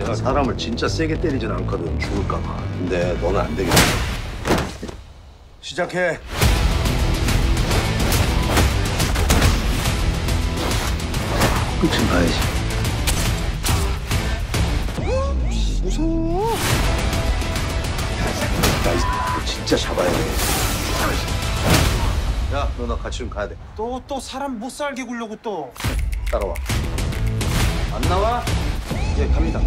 내가 사람을 진짜 세게 때리진 않거든 죽을까봐. 근데 너는 안 되겠다 시작해. 끝은 봐야지. 무서워. 나 이, 진짜 잡아야 돼 야 너 나 같이 좀 가야 돼 또 또 사람 못 살게 굴려고 또. 따라와. 안 나와? 이제 갑니다.